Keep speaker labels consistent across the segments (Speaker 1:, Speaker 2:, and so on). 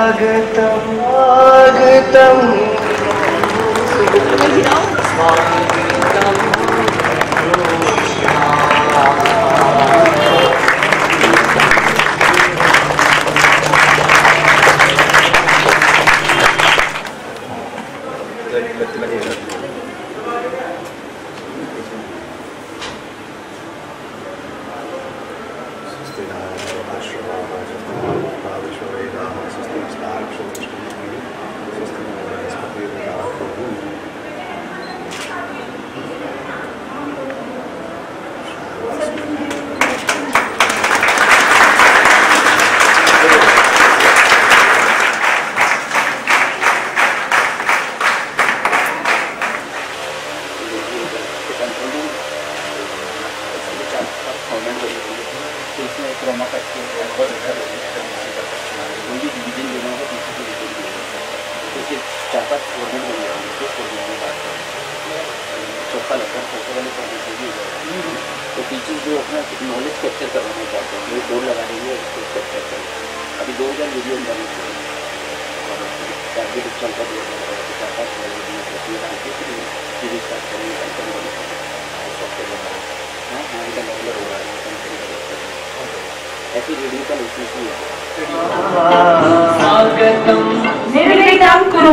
Speaker 1: स्वागतम् स्वागतम् तो
Speaker 2: इसमें क्रोमा का कोई भी डिवीज़न देना होगा किसी को डिवीज़न देंगे तो सिर्फ़ चार पाँच गवर्नमेंट बन जाएँगे तो गवर्नमेंट में बात करेंगे चौथा लगता है चौथा वाले गवर्नमेंट भी हो जाएगा तो टीचर्स जो अपना नॉलेज कैप्चर करवाना चाहते हैं वो बोर्ड लगा रही है उसको कैप्चर कर अभी दो हज़ार वीडियो और टारगेट चल का दो हज़ार चार पाँच हज़ार वीडियो करती है डाल के फिर सीरीज़ स्टार्ट करेंगे कंटेंट बनेगा सॉफ्टवेयर बना इनका डेवलप हो रहा है ऐसी का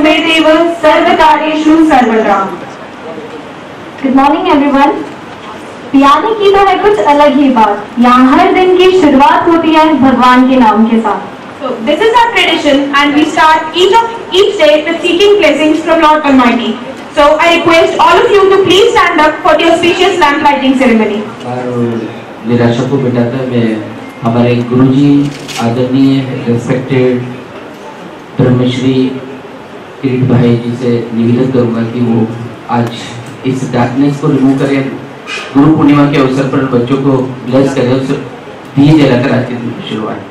Speaker 2: है
Speaker 3: सर्वकार्येषु गुड मॉर्निंग एवरीवन पियाने की तो है कुछ अलग ही बात। यहाँ हर दिन की शुरुआत होती है भगवान के नाम के साथ।
Speaker 4: So this is our tradition and we start each of each day with seeking blessings from Lord Almighty. So I request all of you to please stand up for the auspicious lamp lighting ceremony.
Speaker 2: और निराशा को मिटाता मैं हमारे गुरुजी आदरणीय respected ब्रह्मश्री किरीट भाई जी से निवेदन करूँगा कि वो आज इस डार्कनेस को रिमूव करें। गुरु पूर्णिमा के अवसर पर बच्चों को ब्लेस करें उस दिए जलाकर आज के दिन की शुरुआत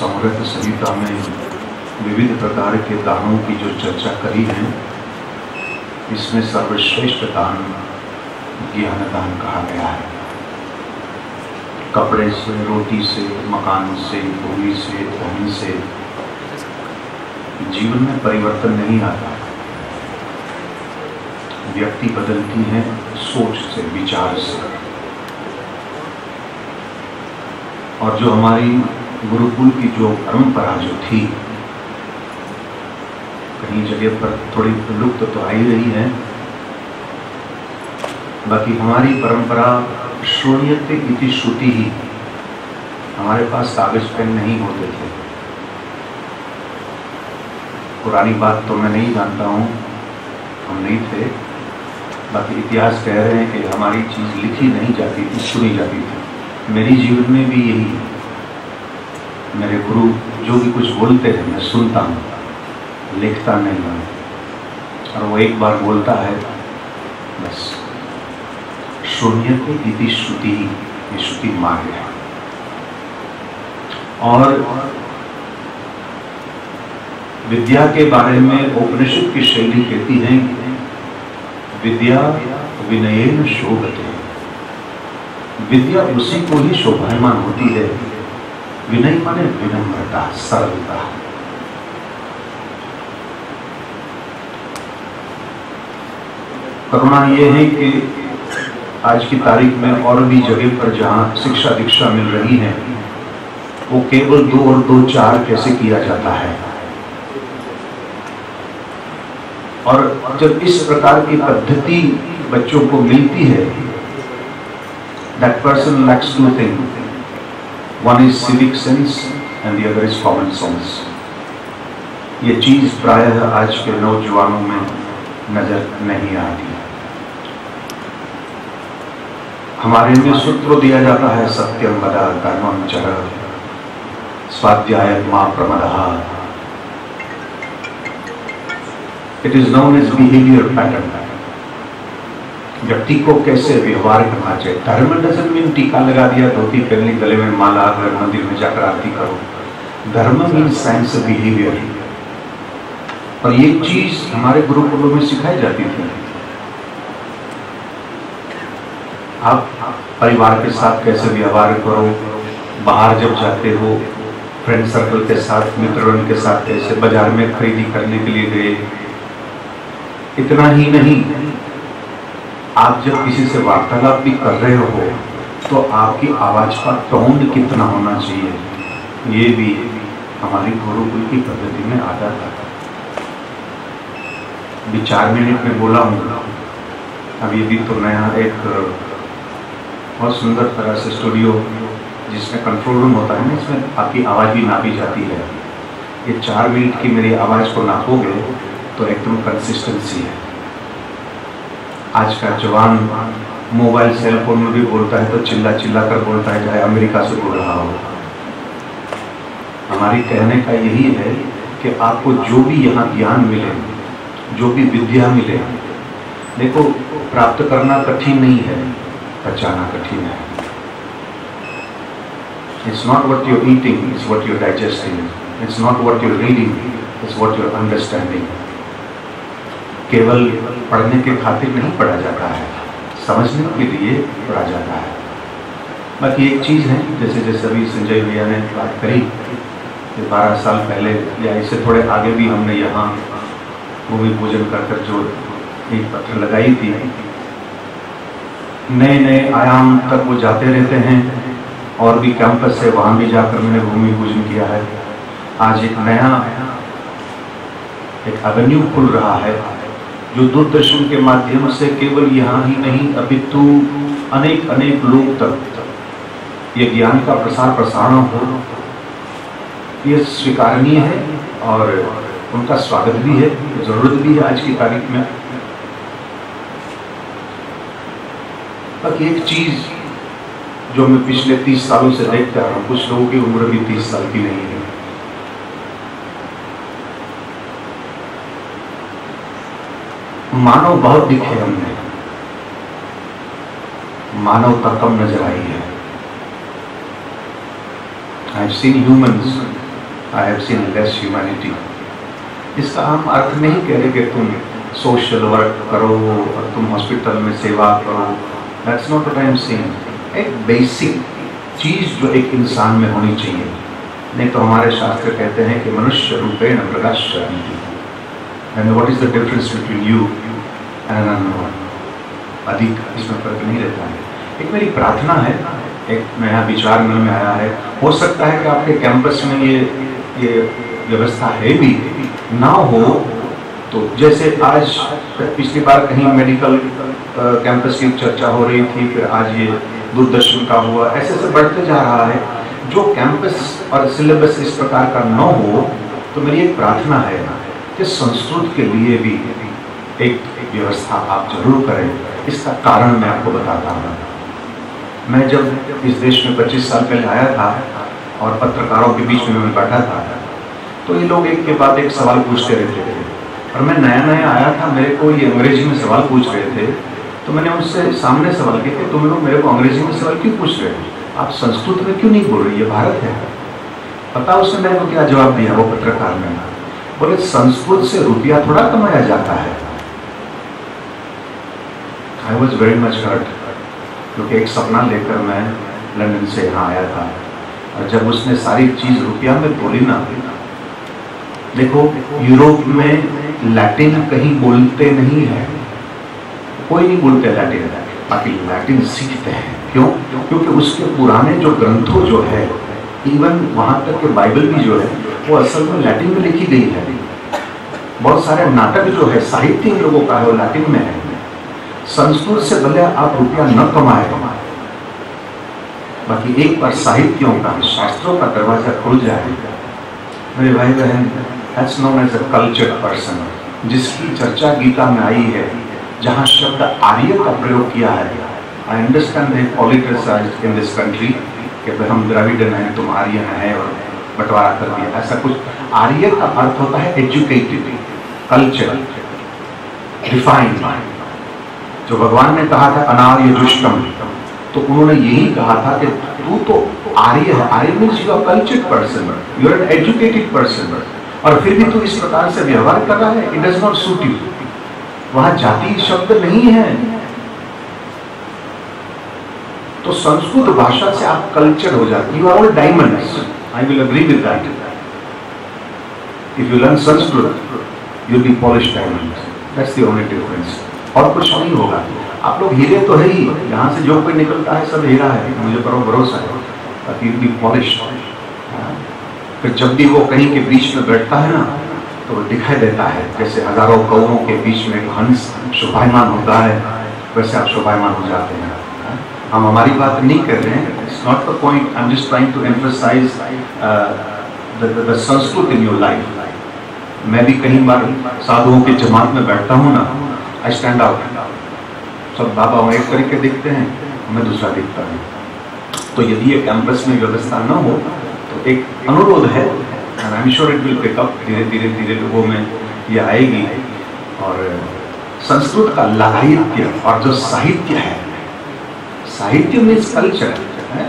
Speaker 5: समृद्ध संहिता में विविध प्रकार के दानों की जो चर्चा करी है, इसमें सर्वश्रेष्ठ दान ज्ञान दान कहा गया है। कपड़े से, रोटी से, मकान से, भूमि से धन से। जीवन में परिवर्तन नहीं आता। व्यक्ति बदलती है सोच से, विचार से। और जो हमारी गुरुकुल की जो परंपरा जो थी, कहीं जगह पर थोड़ी लुप्त तो आ ही रही है, बाकी हमारी परंपरा शून्यते इति श्रुति ही हमारे पास कागज़ पेन नहीं होते थे। पुरानी बात तो मैं नहीं जानता हूँ। हम नहीं थे। बाकी इतिहास कह रहे हैं कि हमारी चीज़ लिखी नहीं जाती थी, सुनी जाती थी। मेरी जीवन में भी यही है। मेरे गुरु जो भी कुछ बोलते हैं, मैं सुनता हूँ, लिखता नहीं हूँ। और वो एक बार बोलता है, बस। शून्यते इति श्रुति, ये श्रुति मार्ग है और विद्या के बारे में उपनिषद की शैली कहती है विद्या विनयन शोभते। विद्या उसी को ही शोभायमान होती है। विनय माने विनम्रता, सरलता। करुणा ये है कि आज की तारीख में और भी जगह पर जहाँ शिक्षा दीक्षा मिल रही है, वो केवल दो और दो चार कैसे किया जाता है? और जब इस प्रकार की पद्धति बच्चों को मिलती है that person lacks two thing one is civic sense and other is common sense ये चीज़ प्रायः आज के नौजवानों में नज़र नहीं आती। हमारे में सूत्र दिया जाता है, सत्यम वदा कर्मम चर स्वाध्याय मा प्रमदहा it is known as behaviour pattern व्यक्ति को कैसे व्यवहार करना चाहिए? धर्म डजन मीन टीका लगा दिया, धोती पहनने गले में माला अगर मंदिर में जाकर आरती करो। धर्म मीन साइंस बिहेवियर और ये चीज़ हमारे गुरुकुलों में सिखाई जाती थी। आप परिवार के साथ कैसे व्यवहार करो? बाहर जब जाते हो फ्रेंड सर्कल के साथ, मित्रों के साथ कैसे बाज़ार में खरीदी करने के लिए गए? इतना ही नहीं, आप जब किसी से वार्तालाप भी कर रहे हो तो आपकी आवाज़ का टोन कितना होना चाहिए? ये भी हमारी गुरुकुल की पद्धति में आता था। अभी चार मिनट में बोला हूँ, अब ये भी तो नया एक बहुत सुंदर तरह से स्टूडियो जिसमें कंट्रोल रूम होता है ना, इसमें आपकी आवाज़ भी नापी जाती है। ये चार मिनट की मेरी आवाज़ को नापोगे तो एकदम कंसिस्टेंसी है। आज का जवान मोबाइल सेल फ़ोन में भी बोलता है तो चिल्ला चिल्ला कर बोलता है, चाहे अमेरिका से बोल रहा हो। हमारी कहने का यही है कि आपको जो भी यहाँ ज्ञान मिले, जो भी विद्या मिले, देखो, प्राप्त करना कठिन नहीं है। बचाना कठिन है it's not what you're eating it's what you're digesting. It's not what you're reading, it's what you're understanding. केवल पढ़ने के खातिर नहीं पढ़ा जाता है समझने के लिए पढ़ा जाता है बाकी एक चीज़ है जैसे जैसे अभी संजय भैया ने बात करी कि बारह साल पहले या इससे थोड़े आगे भी हमने यहाँ भूमि पूजन कर जो एक पत्र लगाई थी नए नए आयाम तक वो जाते रहते हैं और भी कैंपस है, वहाँ भी जाकर मैंने भूमि पूजन किया है। आज एक नया एक एवेन्यू खुल रहा है, जो दूरदर्शन के माध्यम से केवल यहाँ ही नहीं, अपितु अनेक अनेक लोग तक, ये ज्ञान का प्रसार प्रसारण हो। ये स्वीकारनीय है और उनका स्वागत भी है, ज़रूरत भी है आज की तारीख में। बाकी एक चीज़ जो मैं पिछले तीस सालों से देखता रहा हूँ, कुछ लोगों की उम्र भी तीस साल की नहीं है। मानव बहुत दिखे हमने। मानवता कम नज़र आई है। I have seen humans I have seen less humanity इसका हम अर्थ नहीं कह रहे कि तुम सोशल वर्क करो और तुम हॉस्पिटल में सेवा करो। That's not what I am saying एक बेसिक चीज़ जो एक इंसान में होनी चाहिए। नहीं तो हमारे शास्त्र कहते हैं कि मनुष्य रूपेण प्रकाश and what is the difference between you and अधिक, इसमें फ़र्क नहीं रहता है। एक मेरी प्रार्थना है, एक नया विचार मन में आया है। हो सकता है कि आपके कैंपस में ये ये व्यवस्था है भी। ना हो तो जैसे आज पिछली बार कहीं मेडिकल कैंपस की चर्चा हो रही थी, फिर आज ये दूरदर्शन का हुआ, ऐसे ऐसे बढ़ते जा रहा है। जो कैंपस और सिलेबस इस प्रकार का न हो तो मेरी एक प्रार्थना है कि संस्कृत के लिए भी एक व्यवस्था आप ज़रूर करें। इसका कारण मैं आपको बताता हूँ। मैं जब इस देश में 25 साल पहले आया था और पत्रकारों के बीच में मैं बैठा था तो ये लोग एक के बाद एक सवाल पूछते रहते थे और मैं नया नया आया था, मेरे को ये अंग्रेज़ी में सवाल पूछ रहे थे। तो मैंने उनसे सामने सवाल किया कि तुम लोग मेरे को अंग्रेज़ी में सवाल क्यों पूछ रहे हो? आप संस्कृत में क्यों नहीं बोल रहे ये भारत है। पता उसने मेरे को क्या जवाब दिया, वो पत्रकार ने। बोले, संस्कृत से रुपया थोड़ा कमाया जाता है। I was very much hurt क्योंकि एक सपना लेकर मैं लंदन से यहाँ आया था। और जब उसने सारी चीज़ रुपया में बोली ना, देखो, यूरोप में लैटिन कहीं बोलते नहीं है। कोई नहीं बोलते लैटिन बाकी लैटिन सीखते हैं। क्यों? क्योंकि उसके पुराने जो ग्रंथों जो है इवन वहाँ तक के बाइबल भी जो है, वो असल में लैटिन में लिखी गई है। बहुत सारे नाटक जो है, साहित्य इन लोगों का है, वो लैटिन में है। संस्कृत से भले आप रुपया न कमाए कमाए बाकी एक बार साहित्यों का, शास्त्रों का दरवाज़ा खुल जाए। मेरे भाई बहन that's known as a cultured person जिसकी चर्चा गीता में आई है, जहाँ शब्द आर्य का प्रयोग किया है। I understand they politicised in this country कि भाई हम द्रविडन हैं, तुम आर्यन हैं, और बंटवारा कर दिया। ऐसा कुछ आर्य का अर्थ होता है एजुकेटेड कल्चर रिफाइंड जो भगवान ने कहा था, अनार्य दुष्टम तो उन्होंने यही कहा था कि तू तो आर्य है। आर्य means you are cultured person you are an educated person और फिर भी तू इस प्रकार से व्यवहार कर रहा है? It does not suit you वहाँ जाति शब्द नहीं है। तो संस्कृत भाषा से आप कल्चर हो जाते you are all diamonds I will agree with that if you learn Sanskrit you be polish diamond only difference और कुछ नहीं होगा। आप लोग हीरे तो है ही। यहाँ से जो कोई निकलता है, सब हीरा है। मुझे पर भरोसा है। पॉलिश फिर जब भी वो कहीं के बीच में बैठता है ना तो वो दिखाई देता है। जैसे हज़ारों कौरों के बीच में हंस शोभायमान होता है, वैसे आप शोभायमान हो जाते हैं। हम हमारी बात नहीं कर रहे हैं। It's not the point I am just trying to emphasise the Sanskrit in your life मैं भी कई बार साधुओं के जमात में बैठता हूँ ना आई स्टैंड आउट सब बाबा एक तरीके दिखते हैं, मैं दूसरा दिखता हूँ। तो यदि ये कैंपस में व्यवस्था न हो एक अनुरोध है and I am sure it will pick up धीरे धीरे धीरे लोगों में ये आएगी। और संस्कृत का लाहित्य और जो साहित्य है, साहित्य मीन्स कल्चर है?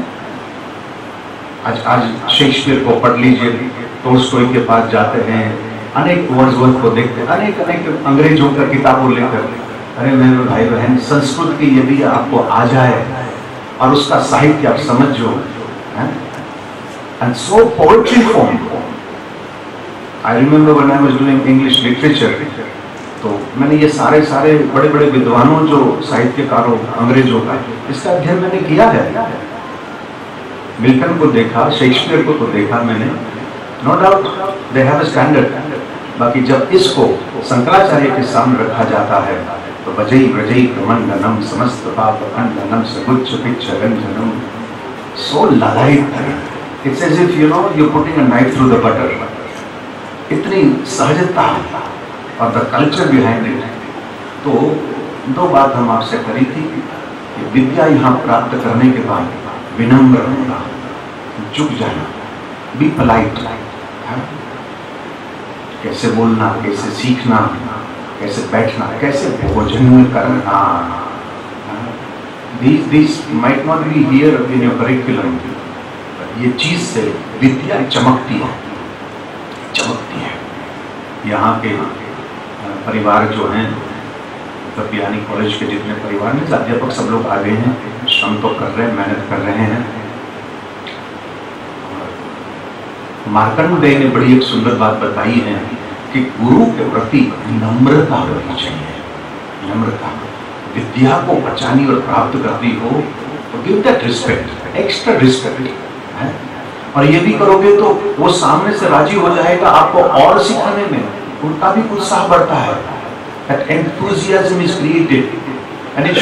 Speaker 5: आज आज शेक्सपियर को पढ़ लीजिए टोल्स्टॉय के पास जाते हैं, अनेक वर्ड्सवर्थ को देखते हैं, अनेक अनेक अंग्रेज़ों का किताबों लेकर। अरे, मेरे भाई बहन संस्कृत की यदि आपको आ जाए, और उसका साहित्य आप समझो and so poetry form I remember when I was doing English literature तो मैंने ये सारे सारे बड़े बड़े विद्वानों, जो साहित्यकारों, अंग्रेज़ों का, इसका अध्ययन मैंने किया है। मिल्टन को देखा, शेक्सपियर को तो देखा मैंने। No doubt they have standard बाकी जब इसको शंकराचार्य के सामने रखा जाता है तो बजई, ब्रजई प्रमंडनम समस्त पाप खंडनम सगुच्च पिच्छ, रंजनम, so light it's as if you know you putting a knife through the butter इतनी सहजता और द कल्चर बिहाइंड इट तो दो बात हम आपसे करी थी कि विद्या यहाँ प्राप्त करने के बाद विनम्र होना, झुक जाना बी पलाइट कैसे बोलना, कैसे सीखना, कैसे बैठना, कैसे भोजन करना this this might not be here in your curriculum ये चीज़ से विद्या चमकती है। चमकती है। यहाँ के परिवार जो हैं कपियानी कॉलेज के जितने परिवार में अध्यापक सब लोग आ गए हैं, श्रम तो कर रहे हैं, मेहनत कर रहे हैं। मार्कंडेय ने बड़ी एक सुंदर बात बताई है कि गुरु के प्रति नम्रता होनी चाहिए। नम्रता। विद्या को बचानी और प्राप्त करनी हो तो give that respect extra respect और ये भी करोगे तो वो सामने से राज़ी हो जाएगा, आपको और सिखाने में उनका भी उत्साह बढ़ता है। And the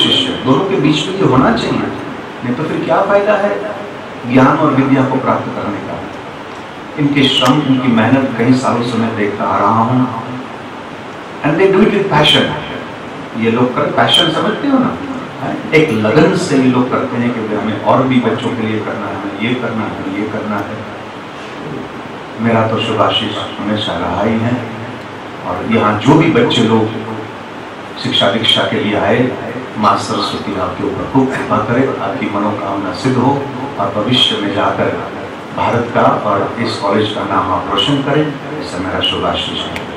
Speaker 5: shishya दोनों के बीच में ये होना चाहिए। नहीं तो फिर क्या फ़ायदा है ज्ञान और विद्या को प्राप्त करने का? इनके श्रम, इनकी मेहनत कई सालों से मैं देखता आ रहा हूँ and they do it with passion ये लोग कर पैशन समझते हो ना? एक लगन से ये लोग करते हैं कि हमें और भी बच्चों के लिए करना है, ये करना है, ये करना है। मेरा तो शुभाशीष हमेशा रहा ही है और यहाँ जो भी बच्चे लोग शिक्षा दीक्षा के लिए आए, माँ सरस्वती आपके ऊपर खूब कृपा करे, आपकी मनोकामना सिद्ध हो और भविष्य में जाकर भारत का और इस कॉलेज का नाम आप रोशन करें। इससे मेरा शुभाशीष है।